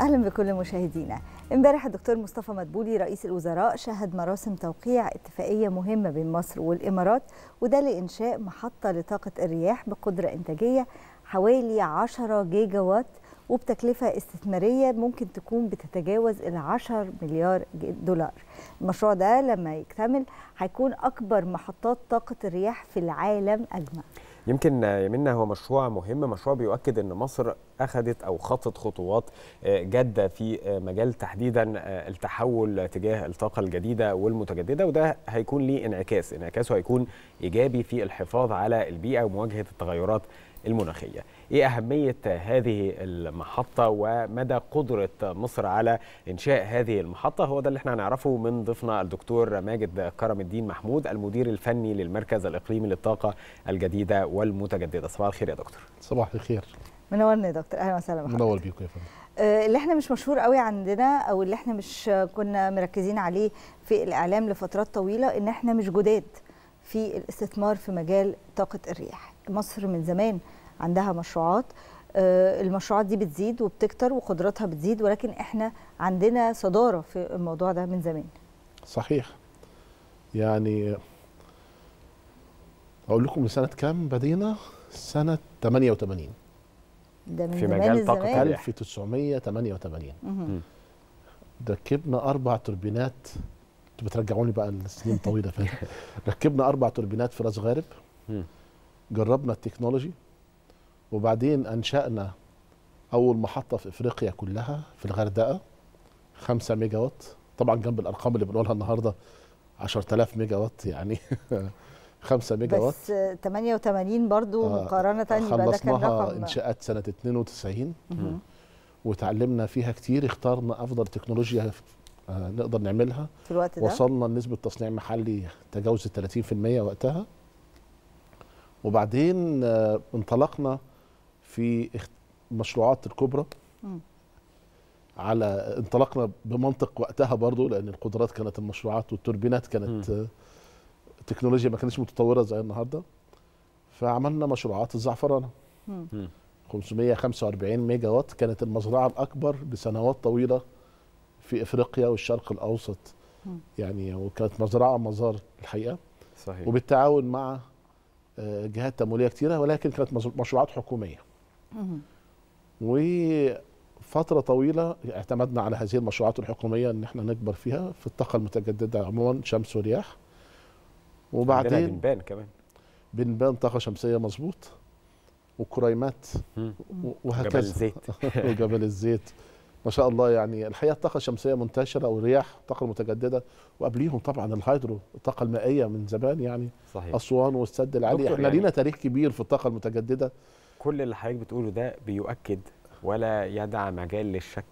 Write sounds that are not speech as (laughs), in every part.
أهلا بكل مشاهدينا. امبارح الدكتور مصطفى مدبولي رئيس الوزراء شهد مراسم توقيع اتفاقية مهمة بين مصر والإمارات وده لإنشاء محطة لطاقة الرياح بقدرة إنتاجية حوالي 10 جيجا وات وبتكلفة استثمارية ممكن تكون بتتجاوز ال 10 مليار دولار. المشروع ده لما يكتمل هيكون أكبر محطات طاقة الرياح في العالم أجمع يمكن يمنا هو مشروع مهم مشروع بيؤكد إن مصر اخذت أو خطت خطوات جادة في مجال تحديدا التحول تجاه الطاقة الجديدة والمتجددة وده هيكون ليه انعكاس. انعكاسه هيكون إيجابي في الحفاظ على البيئة ومواجهة التغيرات المناخية. إيه أهمية هذه المحطة ومدى قدرة مصر على إنشاء هذه المحطة؟ هو ده اللي إحنا هنعرفه من ضيفنا الدكتور ماجد كرم الدين محمود المدير الفني للمركز الإقليمي للطاقة الجديدة والمتجددة. صباح الخير يا دكتور. صباح الخير. منورنا يا دكتور. أهلا وسهلا بحضرتك. منور بيكم يا فندم. اللي إحنا مش مشهور قوي عندنا أو اللي إحنا مش كنا مركزين عليه في الإعلام لفترات طويلة إن إحنا مش جداد في الاستثمار في مجال طاقة الرياح. مصر من زمان عندها مشروعات. المشروعات دي بتزيد وبتكتر وقدراتها بتزيد ولكن إحنا عندنا صدارة في الموضوع ده من زمان. صحيح. يعني أقول لكم من سنة كام بدينا؟ سنة 88 ده من في مجال. الرياح. 1988 مهم. ركبنا أربع توربينات. أنتوا بترجعوني بقى لسنين طويلة (laughs) ركبنا أربع توربينات في راس غارب. جربنا التكنولوجي. وبعدين أنشأنا أول محطة في إفريقيا كلها في الغردقة 5 ميجا وات طبعا جنب الأرقام اللي بنقولها النهارده 10000 ميجا وات يعني. (laughs) 5 ميجا وات بس 88 برضو آه، مقارنة يبقى ده كان رقم انشاءات سنة 92 مهم. وتعلمنا فيها كتير اخترنا أفضل تكنولوجيا آه، نقدر نعملها. في الوقت ده. وصلنا لنسبة تصنيع محلي تجاوزت 30% وقتها. وبعدين آه، انطلقنا في المشروعات الكبرى مم. على انطلقنا بمنطق وقتها برضو لأن القدرات كانت المشروعات والتوربينات كانت آه، تكنولوجيا ما كانتش متطورة زي النهارده فعملنا مشروعات الزعفرانة مم. مم. 545 ميجا وات كانت المزرعة الأكبر لسنوات طويلة في إفريقيا والشرق الأوسط مم. يعني وكانت مزرعة مزار الحقيقة صحيح وبالتعاون مع آه، جهات تمويلية كتيرة ولكن كانت مشروعات حكومية. وفترة طويلة اعتمدنا على هذه المشروعات الحكومية إن إحنا نكبر فيها في الطاقة المتجددة عموما شمس ورياح. وبعدين بنبان كمان. بنبان طاقة شمسية مظبوط. وكريمات. مم. و- جبل وهكذا. الزيت. (laughs) (laughs) وجبل الزيت. ما شاء الله يعني الحقيقة الطاقة الشمسية منتشرة والرياح الطاقه المتجدده وقبليهم طبعا الهيدرو الطاقة المائية من زمان يعني. صحيح. أسوان والسد العالي. إحنا يعني- لينا تاريخ كبير في الطاقة المتجددة. كل اللي حضرتك بتقوله ده بيؤكد ولا يدع مجال للشك.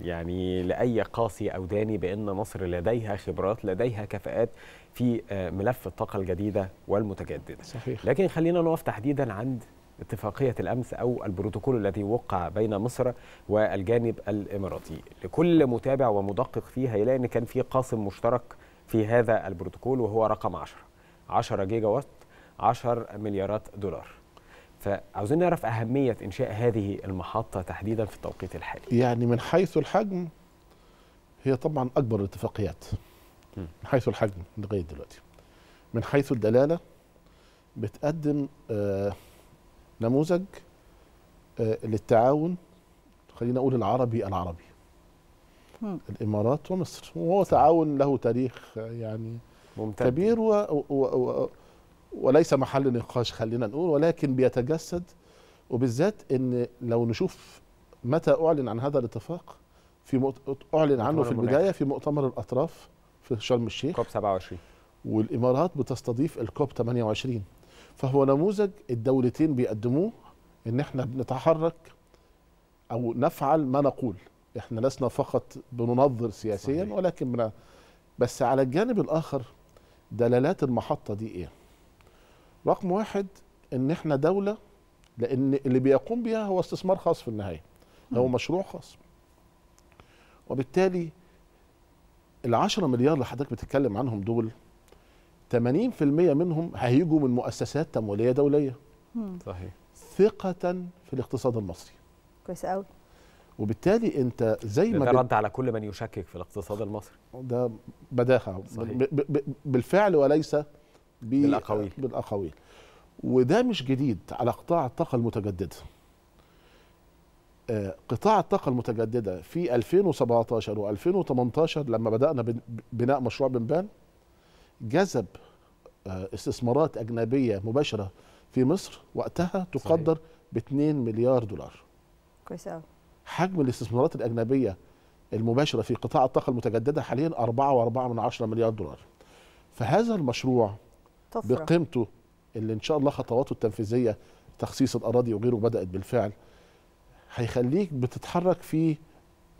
يعني لأي قاسي أو داني بأن مصر لديها خبرات لديها كفاءات في آه، ملف الطاقة الجديدة والمتجددة. صحيح. لكن خلينا نقف تحديدا عند اتفاقية الأمس أو البروتوكول الذي وقع بين مصر والجانب الإماراتي. لكل متابع ومدقق فيه هيلاقي أن كان في قاسم مشترك في هذا البروتوكول وهو رقم 10 10 جيجا وات 10 مليارات دولار. فعاوزين نعرف أهمية إنشاء هذه المحطة تحديدا في التوقيت الحالي. يعني من حيث الحجم هي طبعا أكبر الاتفاقيات. من حيث الحجم لغاية دلوقتي. من حيث الدلالة بتقدم آه نموذج آه للتعاون خلينا أقول العربي العربي. مم. الإمارات ومصر. وهو تعاون له تاريخ يعني ممتاز كبير و و و وليس محل نقاش خلينا نقول ولكن بيتجسد. وبالذات إن لو نشوف متى أعلن عن هذا الاتفاق في مؤت... أعلن عنه في. البداية في مؤتمر الأطراف في شرم الشيخ. كوب 27 والإمارات بتستضيف الكوب 28 فهو نموذج الدولتين بيقدموه إن إحنا بنتحرك أو نفعل ما نقول. إحنا لسنا فقط بننظر سياسيا. ولكن بنا. بس على الجانب الآخر دلالات المحطة دي إيه؟ رقم واحد إن إحنا دولة لأن اللي بيقوم بها هو استثمار خاص في النهاية. هو. مشروع خاص. وبالتالي العشرة مليار اللي حضرتك بتتكلم عنهم دول 80% منهم هيجوا من مؤسسات تمويلية دولية. مم. صحيح. ثقة في الاقتصاد المصري. كويس قوي وبالتالي أنت زي ده ما بت- رد على كل من يشكك في الاقتصاد المصري. ده بداهه صحيح. ب- ب- ب- بالفعل وليس ب- بالأقاويل. بالأقاويل. وده مش جديد على قطاع الطاقة المتجددة. آه، قطاع الطاقة المتجددة في 2017 و2018 لما بدأنا بن- بناء مشروع بنبان جذب آه، استثمارات أجنبية مباشرة في مصر وقتها تقدر ب 2 مليار دولار. كويس قوي حجم الاستثمارات الأجنبية المباشرة في قطاع الطاقة المتجددة حاليا 4.4 من عشرة مليار دولار. فهذا المشروع بقيمته اللي إن شاء الله خطواته التنفيذية تخصيص الأراضي وغيره بدأت بالفعل هيخليك بتتحرك في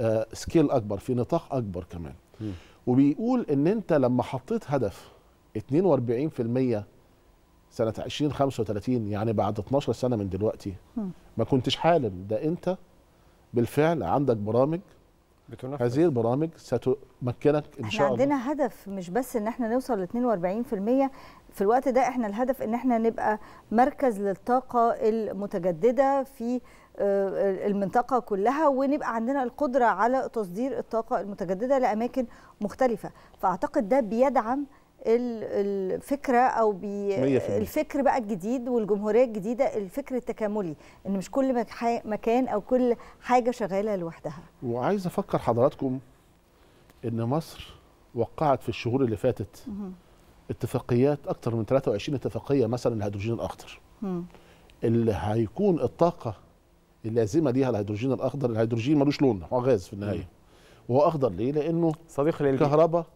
آه، سكيل أكبر في نطاق أكبر كمان. وبيقول إن أنت لما حطيت هدف 42% سنة 2035 يعني بعد 12 سنة من دلوقتي. ما كنتش حالم ده أنت بالفعل عندك برامج بتنفذ. هذه البرامج ستمكنك إن شاء الله. عندنا هدف مش بس إن إحنا نوصل ل 42% في الوقت ده إحنا الهدف إن إحنا نبقى مركز للطاقة المتجددة في آه، المنطقة كلها ونبقى عندنا القدرة على تصدير الطاقة المتجددة لأماكن مختلفة. فأعتقد ده بيدعم الفكرة أو بي. الفكر بقى الجديد والجمهورية الجديدة الفكر التكاملي إن مش كل مك- مكان أو كل حاجة شغالة لوحدها. وعايز أفكر حضراتكم إن مصر وقعت في الشهور اللي فاتت اتفاقيات أكتر من 23 اتفاقية مثلا الهيدروجين الأخضر. اللي هيكون الطاقة اللازمة ليها الهيدروجين الأخضر الهيدروجين ملوش لون هو غاز في النهاية. وهو أخضر ليه؟ لأنه صديق للبيئة كهرباء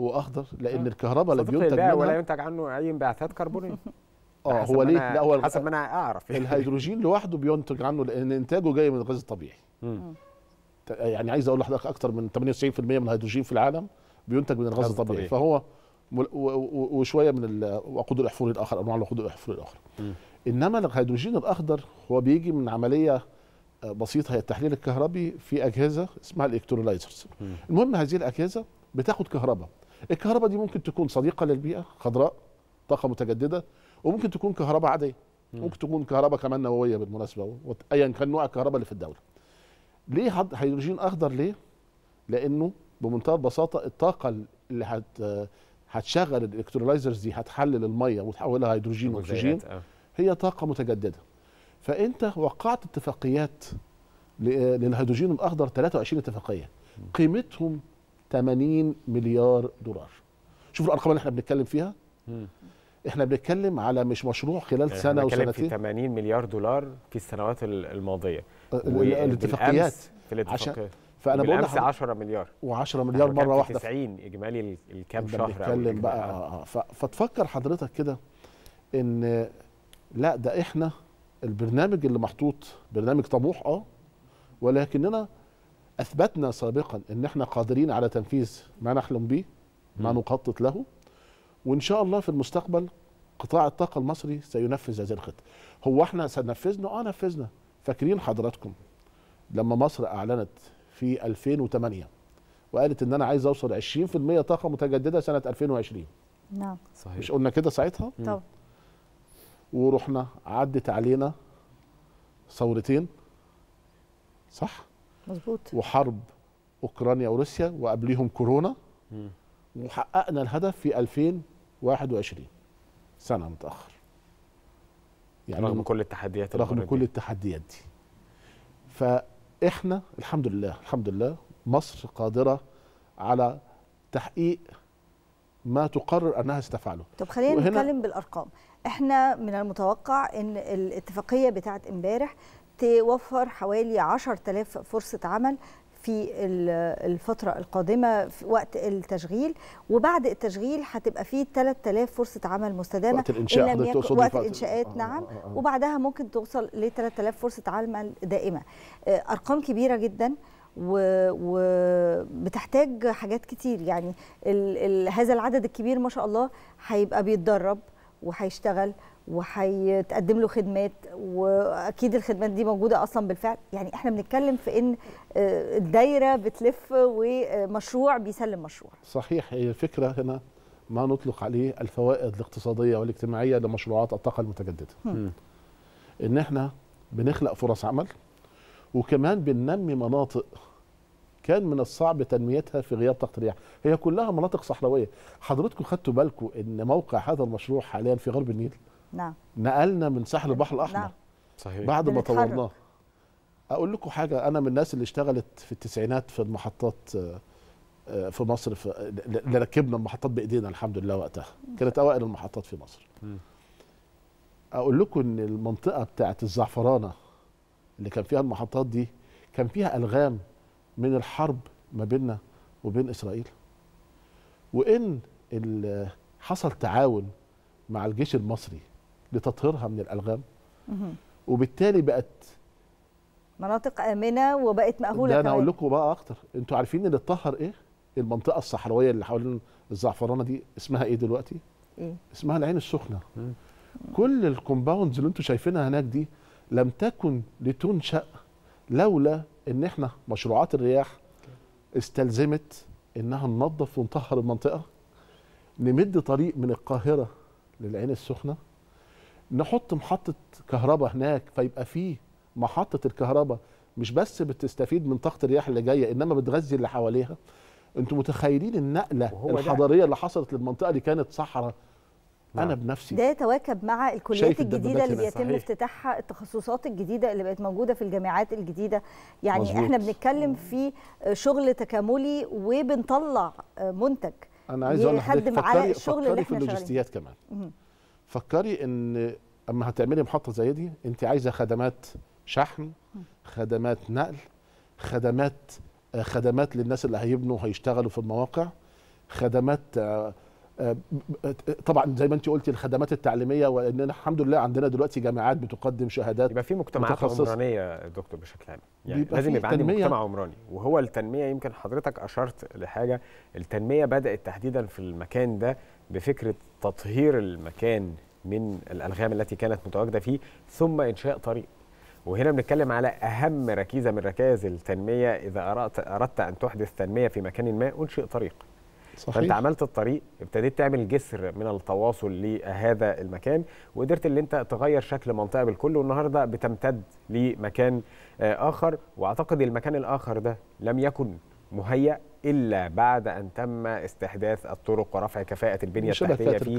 هو أخضر لأن آه. الكهرباء اللي بينتج للبيئة ولا منها ينتج عنه أي انبعاثات كربونية (laughs) آه هو ليه لا هو حسب ما أنا أعرف (laughs) الهيدروجين لوحده بينتج عنه لأن إنتاجه جاي من الغاز الطبيعي مم. يعني عايز أقول لحضرتك أكتر من 98% من الهيدروجين في العالم بينتج من الغاز الطبيعي. فهو وشوية من ال- وقود الاحفوري الآخر أنواع الوقود الاحفوري الآخر مم. إنما الهيدروجين الأخضر هو بيجي من عملية آه، بسيطة هي التحليل الكهربي في أجهزة اسمها ال electrolyzers. المهم هذه الأجهزة بتاخد كهرباء الكهرباء دي ممكن تكون صديقة للبيئة خضراء طاقة متجددة وممكن تكون كهرباء عادية. مم. ممكن تكون كهرباء كمان نووية بالمناسبة ايا كان نوع الكهرباء اللي في الدولة. ليه هيدروجين أخضر ليه؟ لأنه بمنتهى البساطة الطاقة اللي هت هتشغل ال electrolyzers دي هتحلل المية وتحولها هيدروجين واكسجين آه. هي طاقة متجددة. فأنت وقعت اتفاقيات للهيدروجين الأخضر 23 اتفاقية. قيمتهم 80 مليار دولار شوف الأرقام اللي إحنا بنتكلم فيها. إحنا بنتكلم على مش مشروع خلال يعني سنة بنتكلم في وسنتين 80 مليار دولار في السنوات ال- الماضية ال- وبالأمس الاتفاقيات في الاتفاقيات فأنا بقول لحضرتك 10 مليار و10 مليار مرة واحدة 90 إجمالي ال- الكام شهر بنتكلم. بقى آه. آه. فتفكر حضرتك كده إن لا ده إحنا البرنامج اللي محطوط برنامج طموح آه ولكننا أثبتنا سابقا إن إحنا قادرين على تنفيذ ما نحلم به ما. نخطط له وإن شاء الله في المستقبل قطاع الطاقة المصري سينفذ هذه الخطة. هو إحنا سنفذنا آه نفذنا. فاكرين حضراتكم لما مصر أعلنت في 2008 وقالت إن أنا عايز أوصل 20% طاقة متجددة سنة 2020 نعم. صحيح. مش قلنا كده ساعتها. طبعا. ورحنا عدت علينا ثورتين. صح؟ مظبوط. وحرب أوكرانيا وروسيا وقبليهم كورونا مم. وحققنا الهدف في 2021 سنة متأخر. يعني رغم كل التحديات رغم كل. التحديات دي. فإحنا الحمد لله الحمد لله مصر قادرة على تحقيق ما تقرر أنها ستفعله. طب خلينا نتكلم بالأرقام. إحنا من المتوقع إن الاتفاقية بتاعه إمبارح توفر حوالي 10000 فرصة عمل في ال- الفترة القادمة في وقت التشغيل. وبعد التشغيل هتبقى فيه 3000 فرصة عمل مستدامة. وقت الإنشاء إن لم يكن وقت الإنشاءات آه، نعم. آه، آه. وبعدها ممكن توصل ل 3000 فرصة عمل دائمة. آه، أرقام كبيرة جدا. وبتحتاج حاجات كتير. يعني ال ال هذا العدد الكبير ما شاء الله هيبقى بيتدرب وهيشتغل وهيتقدم له خدمات وأكيد الخدمات دي موجودة أصلا بالفعل. يعني إحنا بنتكلم في إن آه، الدايرة بتلف ومشروع بيسلم مشروع. صحيح هي الفكرة هنا ما نطلق عليه الفوائد الاقتصادية والاجتماعية لمشروعات الطاقة المتجددة. مم. إن إحنا بنخلق فرص عمل وكمان بننمي مناطق كان من الصعب تنميتها في غياب طاقة الرياح. هي كلها مناطق صحراوية. حضرتكم خدتوا بالكم إن موقع هذا المشروع حاليا في غرب النيل؟ نعم. نقلنا من ساحل البحر الأحمر. نعم. صحيح. بعد ما. طورناه أقول لكم حاجة أنا من الناس اللي اشتغلت في التسعينات في المحطات آه، آه، في مصر في اللي ركبنا المحطات بإيدينا الحمد لله وقتها. كانت أوائل المحطات في مصر. أقول لكم إن المنطقة بتاعت الزعفرانة اللي كان فيها المحطات دي كان فيها ألغام من الحرب ما بيننا وبين إسرائيل. وإن حصل تعاون مع الجيش المصري لتطهيرها من الألغام. وبالتالي بقت مناطق آمنة وبقت مأهولة ده أنا أقول. لكم بقى أكتر. أنتوا عارفين اللي اتطهر إيه؟ المنطقة الصحراوية اللي حوالين الزعفرانة دي اسمها إيه دلوقتي؟ إيه؟ اسمها العين السخنة. مم. كل الكومباوندز اللي أنتوا شايفينها هناك دي لم تكن لتنشأ لولا إن إحنا مشروعات الرياح استلزمت إنها ننظف ونطهر المنطقة نمد طريق من القاهرة للعين السخنة. نحط محطة كهرباء هناك فيبقى فيه محطة الكهرباء مش بس بتستفيد من طاقة الرياح اللي جاية إنما بتغذي اللي حواليها أنتوا متخيلين النقلة. الحضارية اللي حصلت للمنطقة اللي كانت صحراء أنا نعم. بنفسي ده يتواكب مع الكليات الجديدة اللي بيتم صحيح. افتتاحها التخصصات الجديدة اللي بقت موجودة في الجامعات الجديدة يعني مظبوط. إحنا بنتكلم في شغل تكاملي وبنطلع منتج أنا عايز أقول يخدم لحضرتك على فكري الشغل فكري في. اللوجستيات كمان مهم. فكري إن أما هتعملي محطة زي دي أنت عايزة خدمات شحن خدمات نقل خدمات آه، خدمات للناس اللي هيبنوا هيشتغلوا في المواقع خدمات آه، آه، طبعا زي ما أنت قلتي الخدمات التعليمية وإننا الحمد لله عندنا دلوقتي جامعات بتقدم شهادات يبقى في مجتمعات. عمرانية يا دكتور بشكل عام يعني لازم يبقى عندي. مجتمع عمراني وهو التنمية يمكن حضرتك أشرت لحاجة التنمية بدأت تحديدا في المكان ده بفكرة تطهير المكان من الألغام التي كانت متواجدة فيه ثم إنشاء طريق. وهنا بنتكلم على أهم ركيزة من ركائز التنمية إذا اردت أردت أن تحدث تنمية في مكان ما أنشئ طريق. فأنت صحيح عملت الطريق ابتديت تعمل جسر من التواصل لهذا المكان وقدرت إن أنت تغير شكل منطقة بالكل والنهاردة بتمتد لمكان آه، آخر. وأعتقد المكان الآخر ده لم يكن مهيأ إلا بعد أن تم استحداث الطرق ورفع كفاءة البنية التحتية فيه.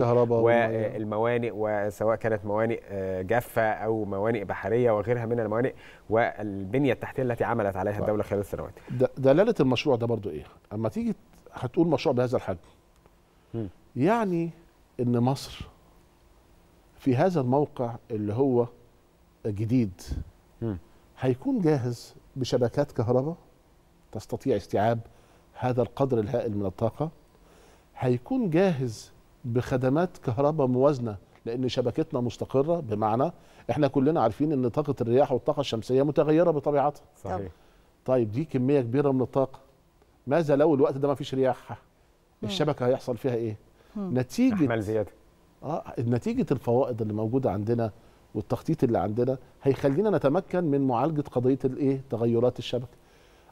والموانئ وسواء كانت موانئ آه، جافة أو موانئ بحرية وغيرها من الموانئ والبنية التحتية التي عملت عليها الدولة خلال السنوات دلالة المشروع ده برضو إيه أما تيجي هتقول مشروع بهذا الحجم. يعني إن مصر في هذا الموقع اللي هو جديد. هيكون جاهز بشبكات كهرباء تستطيع استيعاب هذا القدر الهائل من الطاقة هيكون جاهز بخدمات كهرباء موازنة لأن شبكتنا مستقرة بمعنى إحنا كلنا عارفين إن طاقة الرياح والطاقة الشمسية متغيرة بطبيعتها. صحيح. طيب دي كمية كبيرة من الطاقة. ماذا لو الوقت ده ما فيش رياح؟ الشبكة هيحصل فيها إيه؟ نتيجة أحمال زيادة. آه نتيجة الفوائد اللي موجودة عندنا والتخطيط اللي عندنا هيخلينا نتمكن من معالجة قضية الإيه؟ تغيرات الشبكة.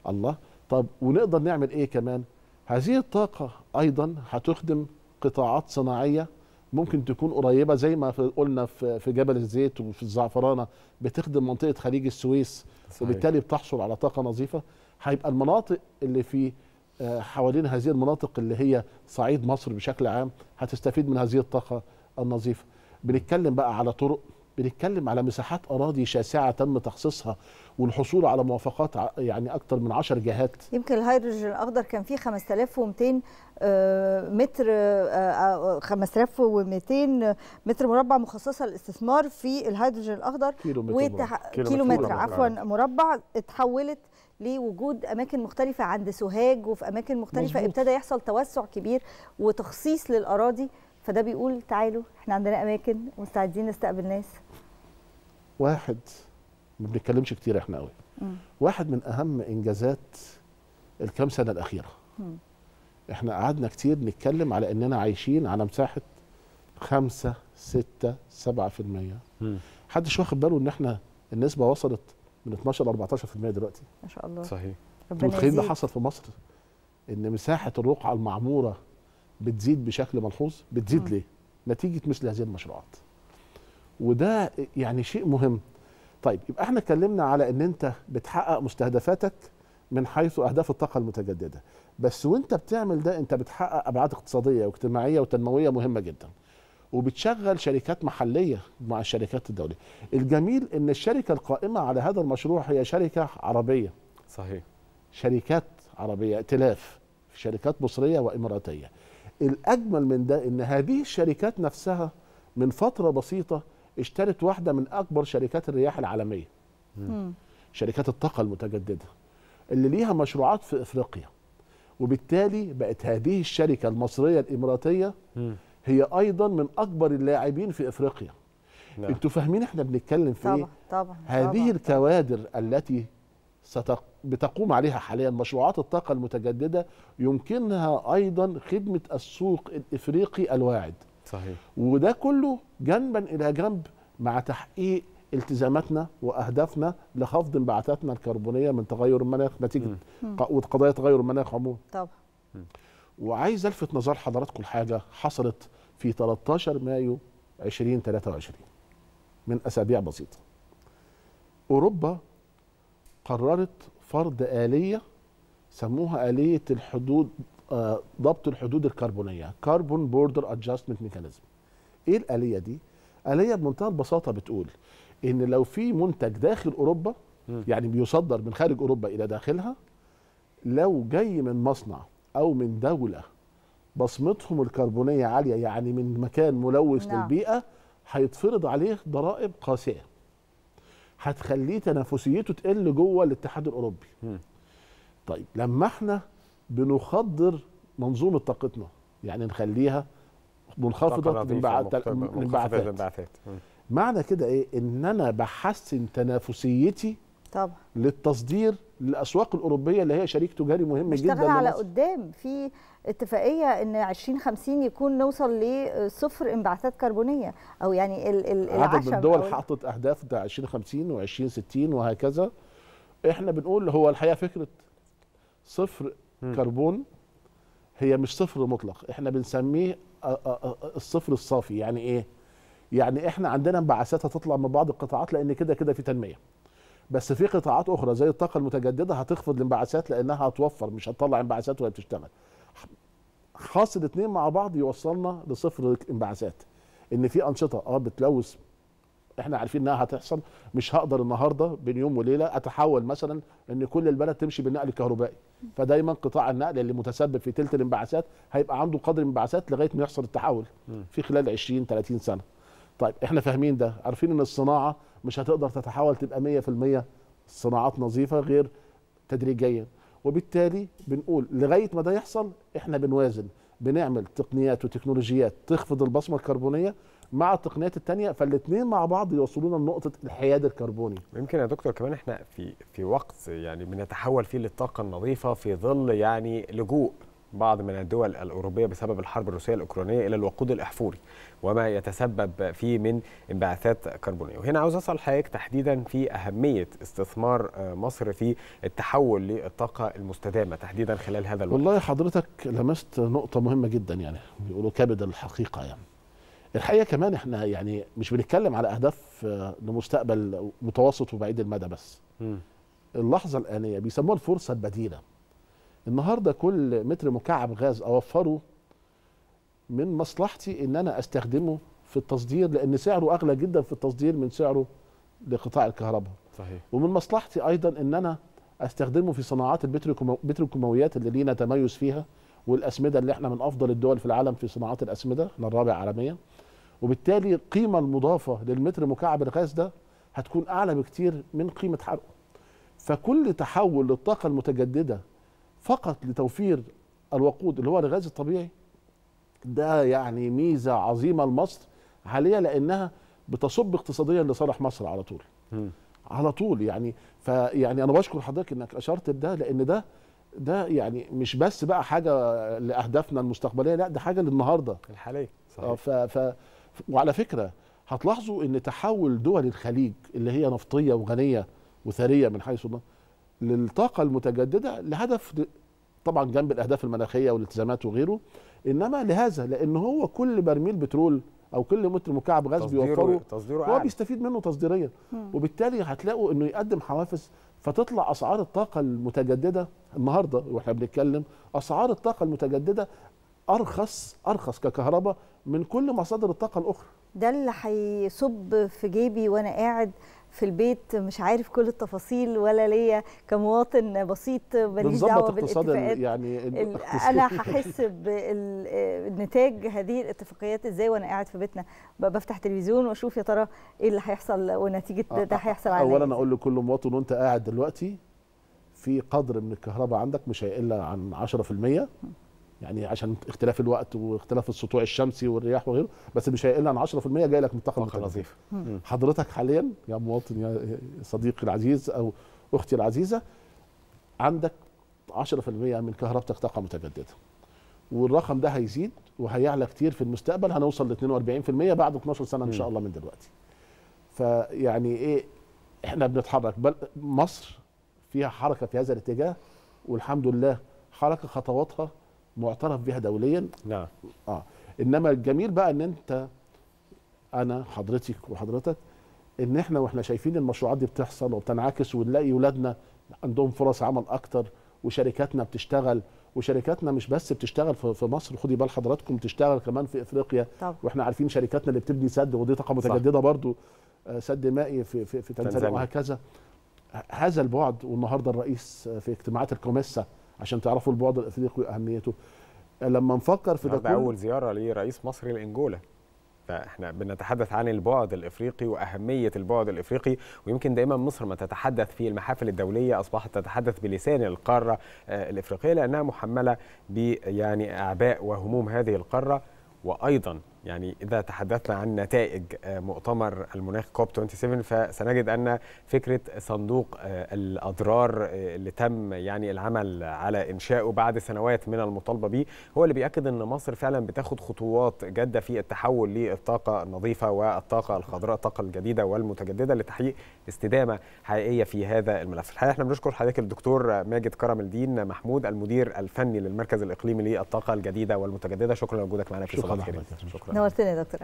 الله طب ونقدر نعمل إيه كمان؟ هذه الطاقة أيضا هتخدم قطاعات صناعية ممكن تكون قريبة زي ما في- قلنا في في جبل الزيت وفي الزعفرانة بتخدم منطقة خليج السويس صحيح. وبالتالي بتحصل على طاقة نظيفة. هيبقى المناطق اللي في آه، حوالين هذه المناطق اللي هي صعيد مصر بشكل عام هتستفيد من هذه الطاقة النظيفة. بنتكلم بقى على طرق بنتكلم على مساحات أراضي شاسعة تم تخصيصها والحصول على موافقات يعني أكتر من عشر جهات. يمكن الهيدروجين الأخضر كان فيه 5200 آه، متر آه، آه، 5200 متر مربع مخصصة للاستثمار في الهيدروجين الأخضر. كيلو متر وتح... كيلو كيلو متر. عفوا مربع اتحولت لوجود أماكن مختلفة عند سوهاج وفي أماكن مختلفة مظبوط. ابتدى يحصل توسع كبير وتخصيص للأراضي. فده بيقول تعالوا إحنا عندنا أماكن مستعدين نستقبل ناس. واحد ما بنتكلمش كتير إحنا قوي. واحد من أهم إنجازات الكام سنة الأخيرة. إحنا قعدنا كتير نتكلم على إننا عايشين على مساحة خمسة ستة سبعة في المية. مم. محدش واخد باله إن إحنا النسبة وصلت من 12 ل 14 في المية دلوقتي. ما شاء الله. صحيح. ده يزيد. حصل في مصر؟ إن مساحة الرقعة المعمورة بتزيد بشكل ملحوظ؟ بتزيد مم. ليه؟ نتيجة مثل هذه المشروعات. وده يعني شيء مهم. طيب يبقى إحنا اتكلمنا على ان انت بتحقق مستهدفاتك من حيث أهداف الطاقة المتجددة. بس وانت بتعمل ده انت بتحقق أبعاد اقتصادية واجتماعية وتنموية مهمة جدا. وبتشغل شركات محلية مع الشركات الدولية. الجميل إن الشركة القائمة على هذا المشروع هي شركة عربية. صحيح. شركات عربية ائتلاف شركات مصرية وإماراتية. الأجمل من ده إن هذه الشركات نفسها من فترة بسيطة اشترت واحدة من أكبر شركات الرياح العالمية مم. شركات الطاقة المتجددة اللي ليها مشروعات في إفريقيا وبالتالي بقت هذه الشركة المصرية الإماراتية مم. هي أيضا من أكبر اللاعبين في إفريقيا نعم. أنتوا فاهمين إحنا بنتكلم في إيه طبعا طبعا هذه طبعاً. الكوادر التي ستق... بتقوم عليها حاليا مشروعات الطاقة المتجددة يمكنها أيضا خدمة السوق الإفريقي الواعد صحيح. وده كله جنبا إلى جنب مع تحقيق التزاماتنا وأهدافنا لخفض انبعاثاتنا الكربونية من تغير المناخ نتيجة ق- وقضايا تغير المناخ عموما. طبعا. وعايز ألفت نظر حضراتكم لحاجه حصلت في 13 مايو 2023 من أسابيع بسيطة. أوروبا قررت فرض آلية سموها آلية الحدود ضبط الحدود الكربونية carbon border adjustment mechanism. إيه الآلية دي؟ آلية بمنتهى البساطة بتقول إن لو في منتج داخل أوروبا. يعني بيصدر من خارج أوروبا إلى داخلها لو جاي من مصنع أو من دولة بصمتهم الكربونية عالية يعني من مكان ملوث نعم. للبيئة هيتفرض عليه ضرائب قاسية هتخليه تنافسيته تقل جوه الاتحاد الأوروبي. طيب لما إحنا بنخدر منظومة طاقتنا. يعني نخليها منخفضة الانبعاثات. الانبعاثات. معنى كده إيه؟ إن أنا بحسن تنافسيتي طبعا. للتصدير للأسواق الأوروبية اللي هي شريك تجاري مهم جدا نشتغل على لمصر. قدام. في اتفاقية إن 2050 يكون نوصل لصفر انبعاثات كربونية. أو يعني ال ال عدد من الدول حاطط أهداف بتاع 2050 و2060 وهكذا. إحنا بنقول هو الحقيقة فكرة صفر كربون هي مش صفر مطلق إحنا بنسميه الصفر الصافي. يعني إيه؟ يعني إحنا عندنا انبعاثات هتطلع من بعض القطاعات لأن كده كده في تنمية. بس في قطاعات أخرى زي الطاقة المتجددة هتخفض الانبعاثات لأنها هتوفر مش هتطلع انبعاثات وهي بتشتغل. حاصل اتنين مع بعض يوصلنا لصفر انبعاثات. إن في أنشطة آه بتلوث إحنا عارفين انها هتحصل. مش هقدر النهارده بين يوم وليلة اتحول مثلا إن كل البلد تمشي بالنقل الكهربائي. فدايما قطاع النقل اللي متسبب في تلت الانبعاثات هيبقى عنده قدر انبعاثات لغاية ما يحصل التحول. في خلال 20 30 سنة. طيب إحنا فاهمين ده عارفين إن الصناعة مش هتقدر تتحول تبقى 100% صناعات نظيفة غير تدريجيا. وبالتالي بنقول لغاية ما ده يحصل إحنا بنوازن بنعمل تقنيات وتكنولوجيات تخفض البصمة الكربونية مع التقنيات التانية فالاثنين مع بعض يوصلونا لنقطة الحياد الكربوني. يمكن يا دكتور كمان إحنا في في وقت يعني بنتحول فيه للطاقة النظيفة في ظل يعني لجوء بعض من الدول الأوروبية بسبب الحرب الروسية الأوكرانية إلى الوقود الأحفوري وما يتسبب فيه من انبعاثات كربونية. وهنا عاوز أسأل حضرتك تحديدا في أهمية استثمار آه، مصر في التحول للطاقة المستدامة تحديدا خلال هذا الوقت. والله حضرتك لمست نقطة مهمة جدا يعني بيقولوا كبد الحقيقة يعني. الحقيقة كمان إحنا يعني مش بنتكلم على أهداف آه، لمستقبل متوسط وبعيد المدى بس. مم. اللحظة الآنية بيسموها الفرصة البديلة. النهاردة كل متر مكعب غاز أوفره من مصلحتي إن أنا أستخدمه في التصدير لأن سعره أغلى جدا في التصدير من سعره لقطاع الكهرباء. صحيح. ومن مصلحتي أيضا إن أنا أستخدمه في صناعات البتروكيماويات اللي لينا تميز فيها والأسمدة اللي إحنا من أفضل الدول في العالم في صناعات الأسمدة إحنا الرابع عالميا. وبالتالي القيمة المضافة للمتر مكعب الغاز ده هتكون أعلى بكتير من قيمة حرقه. فكل تحول للطاقة المتجددة فقط لتوفير الوقود اللي هو الغاز الطبيعي ده يعني ميزة عظيمة لمصر حاليا لأنها بتصب اقتصاديا لصالح مصر على طول. مم. على طول يعني. فيعني أنا بشكر حضرتك إنك أشرت بده لأن ده ده يعني مش بس بقى حاجة لأهدافنا المستقبلية لأ ده حاجة للنهاردة. الحالية. آه، صحيح ف ف وعلى فكرة هتلاحظوا إن تحول دول الخليج اللي هي نفطية وغنية وثرية من حيث الله للطاقة المتجددة لهدف طبعا جنب الأهداف المناخيه والالتزامات وغيره إنما لهذا لأن هو كل برميل بترول أو كل متر مكعب غاز بيوفره تصديره هو أعلى. بيستفيد منه تصديريا وبالتالي هتلاقوا إنه يقدم حوافز فتطلع أسعار الطاقة المتجددة النهارده وإحنا بنتكلم أسعار الطاقة المتجددة أرخص أرخص ككهرباء من كل مصادر الطاقة الأخرى. ده اللي هيصب في جيبي وأنا قاعد في البيت مش عارف كل التفاصيل ولا ليا كمواطن بسيط ماليش دعوة بالاتفاقات. ال- يعني (laughs) أنا هحس بالنتاج هذه الاتفاقيات إزاي وأنا قاعد في بيتنا. بفتح تلفزيون وأشوف يا ترى إيه اللي هيحصل ونتيجة ده, ده هيحصل على اولا أقول لكل مواطن وأنت قاعد دلوقتي في قدر من الكهرباء عندك مش هيقل عن 10% يعني عشان اختلاف الوقت واختلاف السطوع الشمسي والرياح وغيره بس مش هيقل عن 10% جاي لك من المتجدده نظيفة حضرتك حاليا يا مواطن يا صديقي العزيز أو أختي العزيزة عندك 10% من كهربتك طاقة متجددة. والرقم ده هيزيد وهيعلى كتير في المستقبل هنوصل ل 42% بعد 12 سنة إن شاء الله من دلوقتي. فيعني إيه إحنا بنتحرك. بل مصر فيها حركة في هذا الاتجاه والحمد لله حركة خطواتها معترف بها دوليا نعم آه إنما الجميل بقى إن أنت أنا حضرتك وحضرتك إن إحنا وإحنا شايفين المشروعات دي بتحصل وبتنعكس ونلاقي ولادنا عندهم فرص عمل أكتر وشركاتنا بتشتغل وشركاتنا مش بس بتشتغل في في مصر خدي بال حضراتكم بتشتغل كمان في إفريقيا طبعا. وإحنا عارفين شركاتنا اللي بتبني سد ودي طاقة. متجددة برضو آه، سد مائي في في, في تنزانيا. وهكذا هذا البعد والنهارده الرئيس في اجتماعات الكوميسا عشان تعرفوا البعد الافريقي وأهميته. لما نفكر في ده كله اول زيارة لرئيس مصر لإنجولا. فإحنا بنتحدث عن البعد الإفريقي وأهمية البعد الإفريقي ويمكن دائما مصر ما تتحدث في المحافل الدولية أصبحت تتحدث بلسان القارة آه، الإفريقية لأنها محملة ب يعني أعباء وهموم هذه القارة وأيضا يعني إذا تحدثنا عن نتائج آه، مؤتمر المناخ كوب 27 فسنجد أن فكرة صندوق آه، الأضرار آه، اللي تم يعني العمل على انشائه بعد سنوات من المطالبة به هو اللي بيأكد إن مصر فعلا بتاخد خطوات جادة في التحول للطاقة النظيفة والطاقة الخضراء الطاقة الجديدة والمتجددة لتحقيق استدامة حقيقية في هذا الملف. الحقيقة إحنا بنشكر حضرتك الدكتور ماجد كرم الدين محمود المدير الفني للمركز الإقليمي للطاقة الجديدة والمتجددة. شكرا لوجودك معنا في صباح الخير. شكرا. نورتنا يا دكتور